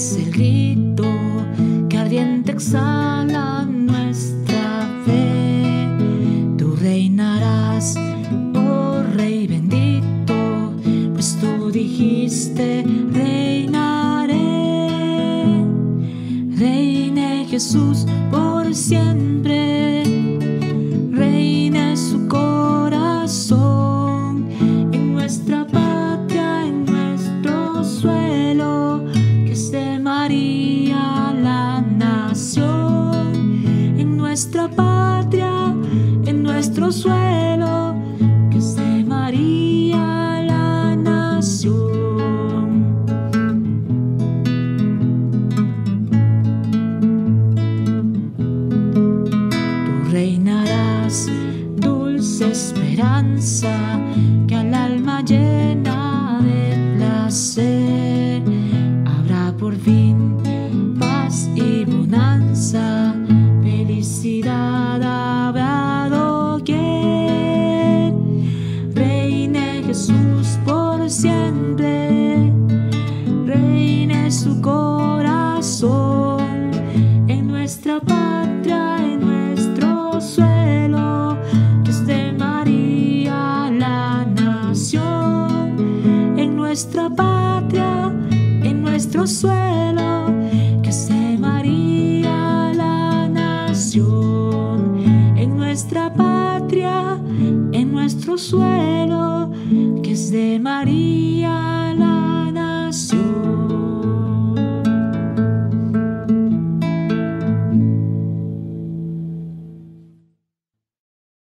es el grito que ardiente exhala nuestra fe. Tú reinarás, oh Rey bendito, pues tú dijiste, reinaré. Reine Jesús por siempre, nuestra patria, en nuestro suelo, que es de María la nación. Tú reinarás, dulce esperanza, que al alma llena de placer habrá por fin paz y bonanza, Jesús por siempre, reine su corazón en nuestra patria, en nuestro suelo, que es de María la nación, en nuestra patria, en nuestro suelo, que es de María la nación, en nuestra patria, en nuestro suelo, que es de María